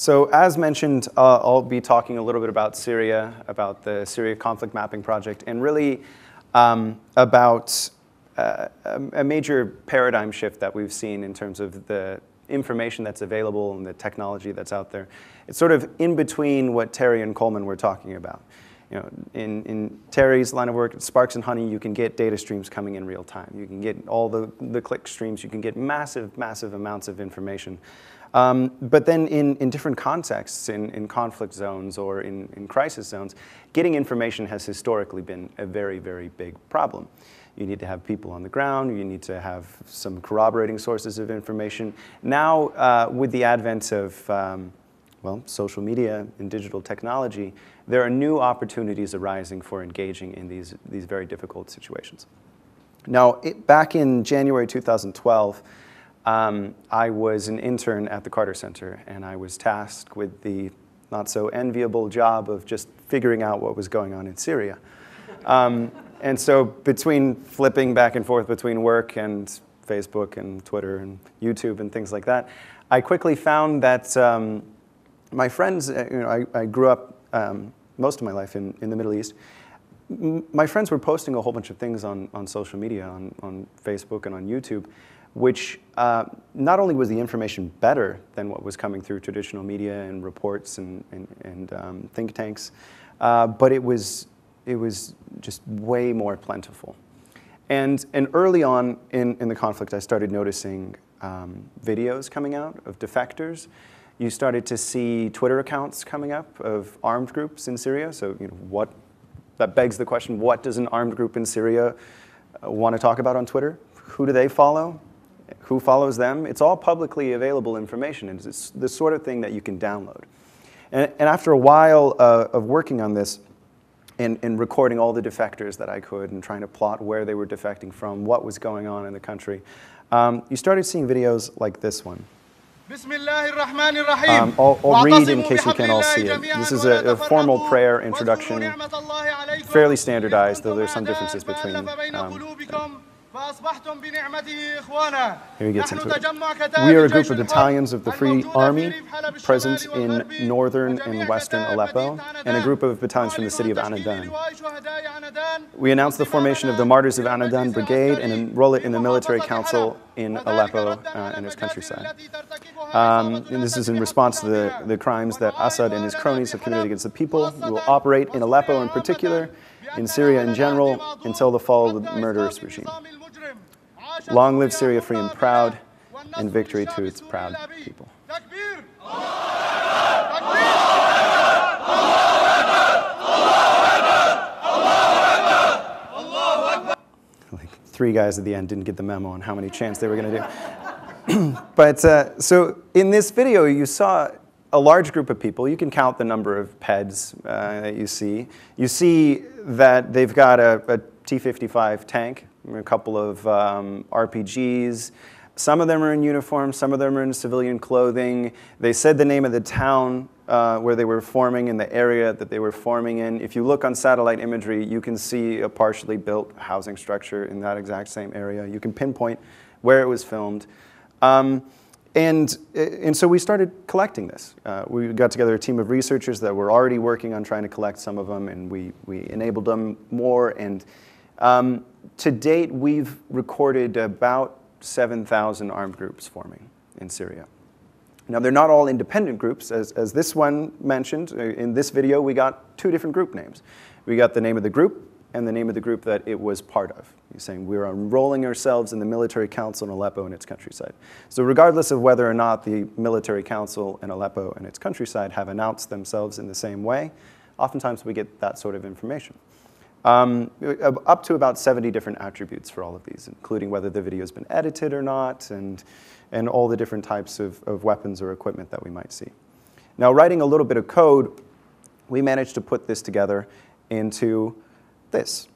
So as mentioned, uh, I'll be talking a little bit about Syria, about the Syria Conflict Mapping Project, and really um, about uh, a major paradigm shift that we've seen in terms of the information that's available and the technology that's out there. It's sort of in between what Terry and Coleman were talking about. You know, in, in Terry's line of work, Sparks and Honey, you can get data streams coming in real time. You can get all the, the click streams. You can get massive, massive amounts of information. Um, but then in, in different contexts, in, in conflict zones or in, in crisis zones, getting information has historically been a very, very big problem. You need to have people on the ground. You need to have some corroborating sources of information. Now, uh, with the advent of um, well, social media and digital technology, there are new opportunities arising for engaging in these, these very difficult situations. Now, it, back in January 2012, um, I was an intern at the Carter Center, and I was tasked with the not so enviable job of just figuring out what was going on in Syria. Um, and so between flipping back and forth between work and Facebook and Twitter and YouTube and things like that, I quickly found that um, my friends, uh, you know, I, I grew up um, most of my life in, in the Middle East. My friends were posting a whole bunch of things on, on social media, on, on Facebook and on YouTube, which uh, not only was the information better than what was coming through traditional media and reports and, and, and um, think tanks, uh, but it was, it was just way more plentiful. And, and early on in, in the conflict, I started noticing um, videos coming out of defectors. You started to see Twitter accounts coming up of armed groups in Syria. So you know, what, that begs the question, what does an armed group in Syria uh, want to talk about on Twitter? Who do they follow? who follows them. It's all publicly available information, and it's the sort of thing that you can download. And, and after a while uh, of working on this and, and, recording all the defectors that I could and trying to plot where they were defecting from, what was going on in the country, um, you started seeing videos like this one. Um, I'll, I'll, read in case you can't all see it. This is a, a formal prayer introduction, fairly standardized, though there's some differences between um, here he gets into it. We are a group of battalions of the Free Army present in northern and western Aleppo, and a group of battalions from the city of Anadan. We announce the formation of the Martyrs of Anadan Brigade and enroll it in the military council in Aleppo uh, and its countryside. Um, and this is in response to the, the crimes that Assad and his cronies have committed against the people. We will operate in Aleppo in particular, in Syria in general, until the fall of the murderous regime. Long live Syria free and proud, and victory to its proud people. Like three guys at the end didn't get the memo on how many chants they were going to do. but uh, so in this video, you saw a large group of people. You can count the number of PEDs uh, that you see. You see that they've got a a T-55 tank a couple of um, RPGs. Some of them are in uniform, some of them are in civilian clothing. They said the name of the town uh, where they were forming in the area that they were forming in. If you look on satellite imagery, you can see a partially built housing structure in that exact same area. You can pinpoint where it was filmed. Um, and, and so we started collecting this. Uh, we got together a team of researchers that were already working on trying to collect some of them, and we, we enabled them more. And um, to date, we've recorded about 7,000 armed groups forming in Syria. Now, they're not all independent groups. As, as this one mentioned, uh, in this video, we got two different group names. We got the name of the group and the name of the group that it was part of. He's saying we're enrolling ourselves in the military council in Aleppo and its countryside. So regardless of whether or not the military council in Aleppo and its countryside have announced themselves in the same way, oftentimes we get that sort of information. Um, up to about 70 different attributes for all of these, including whether the video has been edited or not, and, and all the different types of, of weapons or equipment that we might see. Now, writing a little bit of code, we managed to put this together into this.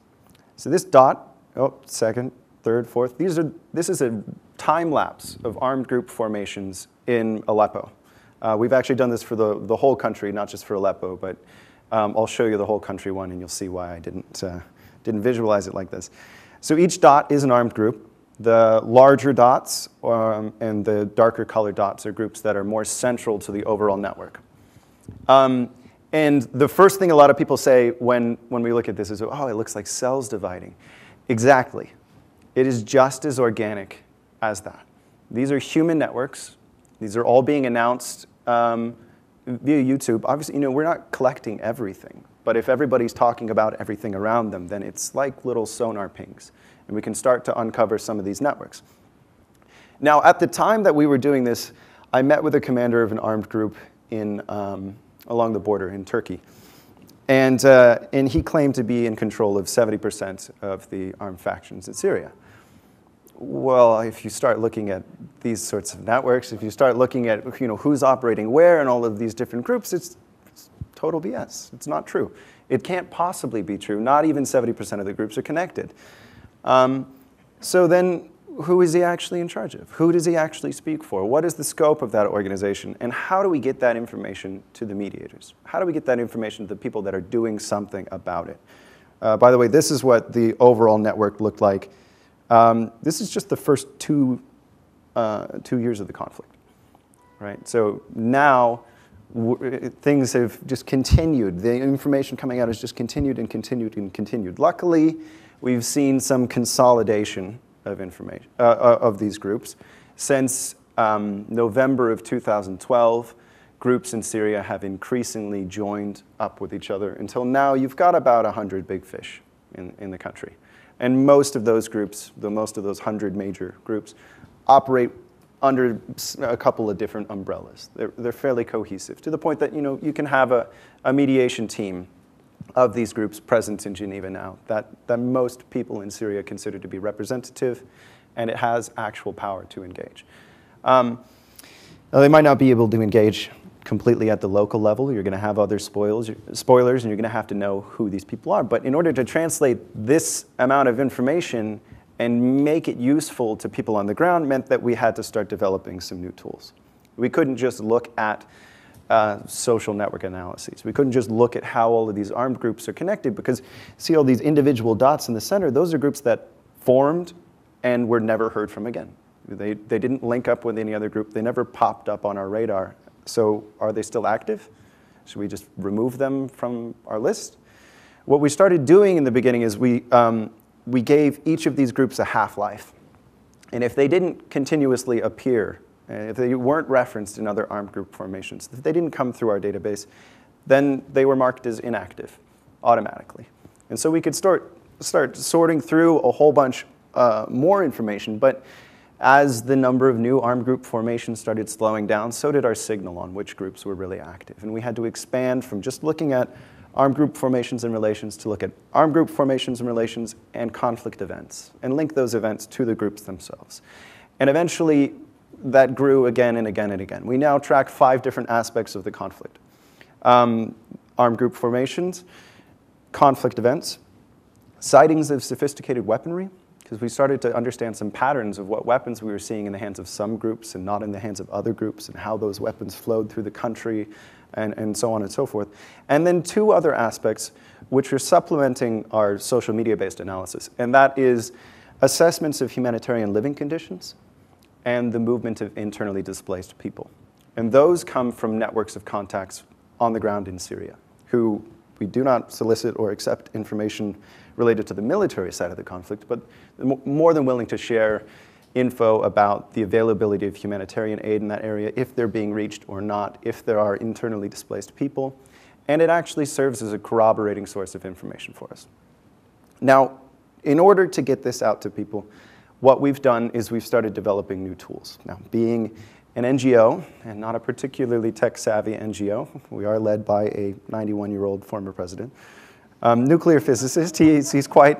So this dot, oh, second, third, fourth, these are, this is a time lapse of armed group formations in Aleppo. Uh, we've actually done this for the, the whole country, not just for Aleppo, but Um, I'll show you the whole country one, and you'll see why I didn't, uh, didn't visualize it like this. So each dot is an armed group. The larger dots um, and the darker colored dots are groups that are more central to the overall network. Um, and the first thing a lot of people say when, when we look at this is, oh, it looks like cells dividing. Exactly. It is just as organic as that. These are human networks. These are all being announced um, via YouTube. Obviously, you know, we're not collecting everything. But if everybody's talking about everything around them, then it's like little sonar pings. And we can start to uncover some of these networks. Now, at the time that we were doing this, I met with a commander of an armed group in, um, along the border in Turkey. And, uh, and he claimed to be in control of 70% of the armed factions in Syria. Well, if you start looking at these sorts of networks, if you start looking at you know, who's operating where and all of these different groups, it's, it's total BS. It's not true. It can't possibly be true. Not even 70% of the groups are connected. Um, so then who is he actually in charge of? Who does he actually speak for? What is the scope of that organization? And how do we get that information to the mediators? How do we get that information to the people that are doing something about it? Uh, by the way, this is what the overall network looked like um, this is just the first two, uh, two years of the conflict, right? So now things have just continued. The information coming out has just continued and continued and continued. Luckily, we've seen some consolidation of information uh, uh of these groups since um, November of 2012 groups in Syria have increasingly joined up with each other until now you've got about 100 big fish in, in the country. And most of those groups, the most of those 100 major groups, operate under a couple of different umbrellas. They're, they're fairly cohesive to the point that you, know, you can have a, a mediation team of these groups present in Geneva now that, that most people in Syria consider to be representative, and it has actual power to engage. Um, they might not be able to engage completely at the local level. You're going to have other spoils, spoilers, and you're going to have to know who these people are. But in order to translate this amount of information and make it useful to people on the ground meant that we had to start developing some new tools. We couldn't just look at uh, social network analyses. We couldn't just look at how all of these armed groups are connected because see all these individual dots in the center, those are groups that formed and were never heard from again. They, they didn't link up with any other group. They never popped up on our radar so are they still active? Should we just remove them from our list? What we started doing in the beginning is we, um, we gave each of these groups a half-life. And if they didn't continuously appear, if they weren't referenced in other armed group formations, if they didn't come through our database, then they were marked as inactive automatically. And so we could start, start sorting through a whole bunch uh, more information, but as the number of new armed group formations started slowing down, so did our signal on which groups were really active. And we had to expand from just looking at armed group formations and relations to look at armed group formations and relations and conflict events and link those events to the groups themselves. And eventually, that grew again and again and again. We now track five different aspects of the conflict. Um, armed group formations, conflict events, sightings of sophisticated weaponry, because we started to understand some patterns of what weapons we were seeing in the hands of some groups and not in the hands of other groups, and how those weapons flowed through the country, and, and so on and so forth. And then two other aspects which are supplementing our social media based analysis, and that is assessments of humanitarian living conditions and the movement of internally displaced people. And those come from networks of contacts on the ground in Syria, who we do not solicit or accept information related to the military side of the conflict, but more than willing to share info about the availability of humanitarian aid in that area, if they're being reached or not, if there are internally displaced people. And it actually serves as a corroborating source of information for us. Now, in order to get this out to people, what we've done is we've started developing new tools. Now, being an NGO, and not a particularly tech-savvy NGO, we are led by a 91-year-old former president, um, nuclear physicist. He's, he's quite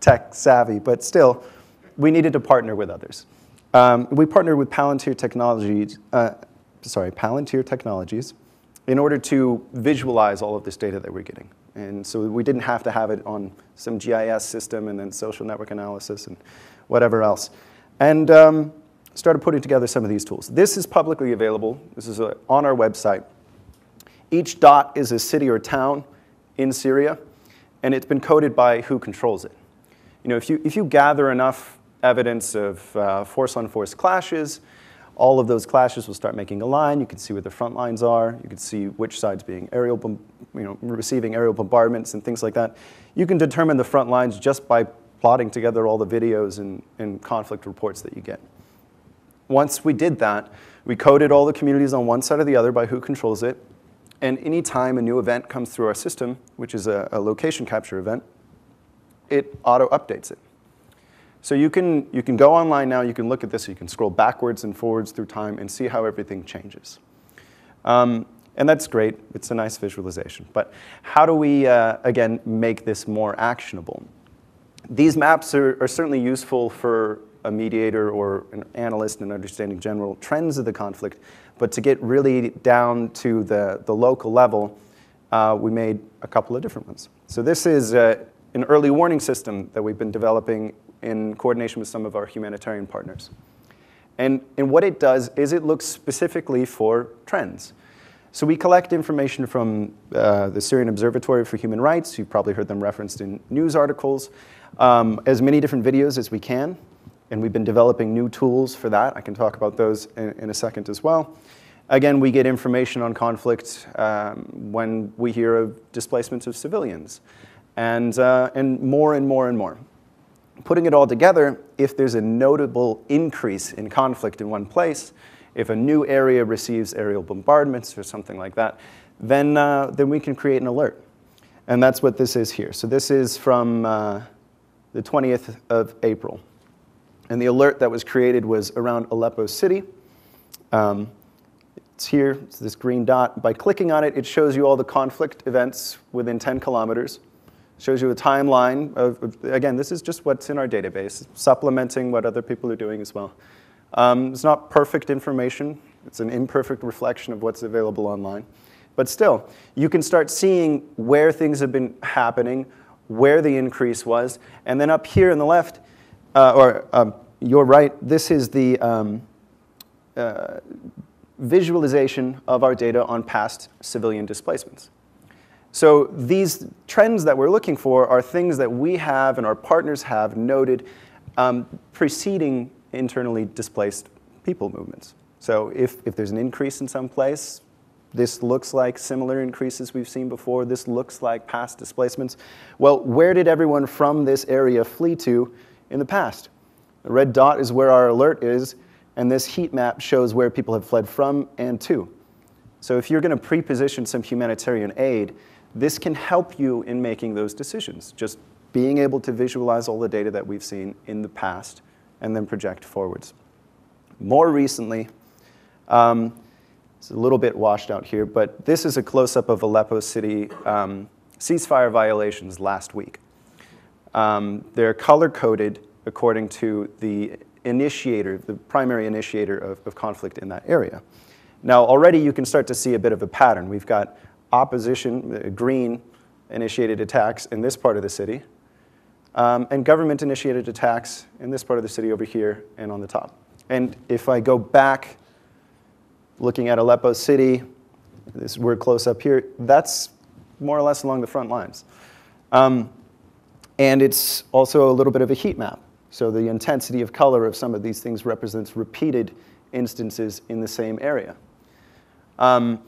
tech savvy, but still, we needed to partner with others. Um, we partnered with Palantir Technologies, uh, sorry, Palantir Technologies, in order to visualize all of this data that we're getting. And so we didn't have to have it on some GIS system and then social network analysis and whatever else. And um, started putting together some of these tools. This is publicly available. This is a, uh, on our website. Each dot is a city or town in Syria, and it's been coded by who controls it. You know, if you, if you gather enough evidence of uh, force-on-force clashes, all of those clashes will start making a line. You can see where the front lines are. You can see which side's being aerial, you know, receiving aerial bombardments and things like that. You can determine the front lines just by plotting together all the videos and, and conflict reports that you get. Once we did that, we coded all the communities on one side or the other by who controls it. And anytime a new event comes through our system, which is a, a location capture event, it auto updates it. So you can, you can go online now, you can look at this, you can scroll backwards and forwards through time and see how everything changes. Um, and that's great, it's a nice visualization. But how do we, uh, again, make this more actionable? These maps are, are certainly useful for a mediator or an analyst in understanding general trends of the conflict, but to get really down to the, the local level, uh, we made a couple of different ones. So this is uh, an early warning system that we've been developing in coordination with some of our humanitarian partners. And, and what it does is it looks specifically for trends. So we collect information from uh, the Syrian Observatory for Human Rights. You've probably heard them referenced in news articles, um, as many different videos as we can. And we've been developing new tools for that. I can talk about those in, in a second as well. Again, we get information on conflict um, when we hear of displacements of civilians, and, uh, and more and more and more putting it all together, if there's a notable increase in conflict in one place, if a new area receives aerial bombardments or something like that, then, uh, then we can create an alert. And that's what this is here. So this is from uh, the 20th of April. And the alert that was created was around Aleppo City. Um, it's here, it's this green dot. By clicking on it, it shows you all the conflict events within 10 kilometers shows you a timeline of, again, this is just what's in our database, supplementing what other people are doing as well. Um, it's not perfect information. It's an imperfect reflection of what's available online. But still, you can start seeing where things have been happening, where the increase was, and then up here on the left, uh, or um, your right, this is the um, uh, visualization of our data on past civilian displacements. So these trends that we're looking for are things that we have and our partners have noted um, preceding internally displaced people movements. So if, if there's an increase in some place, this looks like similar increases we've seen before, this looks like past displacements. Well, where did everyone from this area flee to in the past? The red dot is where our alert is, and this heat map shows where people have fled from and to. So if you're going to pre-position some humanitarian aid, this can help you in making those decisions, just being able to visualize all the data that we've seen in the past and then project forwards. More recently, um, it's a little bit washed out here, but this is a close-up of Aleppo City um, ceasefire violations last week. Um, they're color-coded according to the initiator, the primary initiator of, of conflict in that area. Now, already you can start to see a bit of a pattern. We've got opposition, uh, green, initiated attacks in this part of the city, um, and government initiated attacks in this part of the city over here and on the top. And if I go back, looking at Aleppo City, this we're close up here, that's more or less along the front lines. Um, and it's also a little bit of a heat map. So the intensity of color of some of these things represents repeated instances in the same area. Um,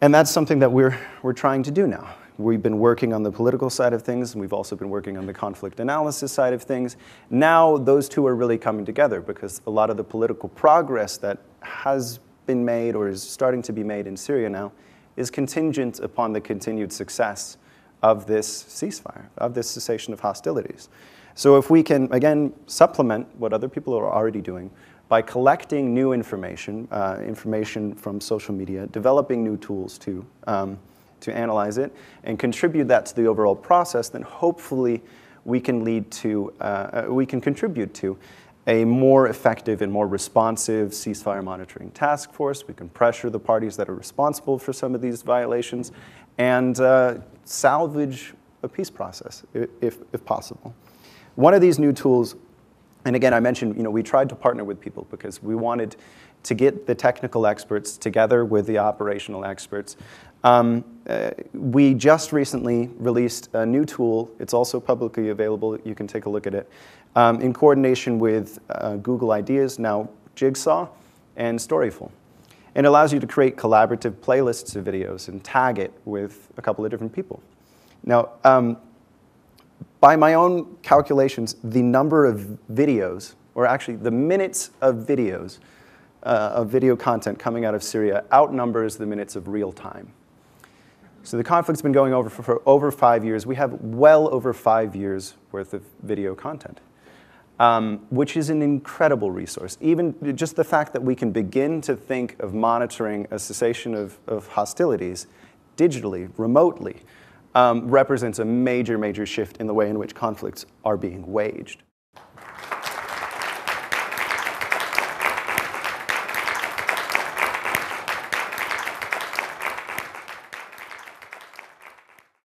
and that's something that we're, we're trying to do now. We've been working on the political side of things, and we've also been working on the conflict analysis side of things. Now, those two are really coming together because a lot of the political progress that has been made or is starting to be made in Syria now is contingent upon the continued success of this ceasefire, of this cessation of hostilities. So if we can, again, supplement what other people are already doing by collecting new information, uh, information from social media, developing new tools to, um, to analyze it, and contribute that to the overall process, then hopefully we can lead to, uh, uh, we can contribute to a more effective and more responsive ceasefire monitoring task force. We can pressure the parties that are responsible for some of these violations and uh, salvage a peace process if, if possible. One of these new tools and again, I mentioned, you know, we tried to partner with people because we wanted to get the technical experts together with the operational experts Um, uh, we just recently released a new tool. It's also publicly available. You can take a look at it. Um, in coordination with uh, Google Ideas, now Jigsaw, and Storyful. And it allows you to create collaborative playlists of videos and tag it with a couple of different people. Now, um, by my own calculations, the number of videos, or actually the minutes of videos, uh, of video content coming out of Syria outnumbers the minutes of real time. So the conflict's been going over for, for, over five years. We have well over five years worth of video content, um, which is an incredible resource. Even just the fact that we can begin to think of monitoring a cessation of, of hostilities digitally, remotely, um, represents a major, major shift in the way in which conflicts are being waged.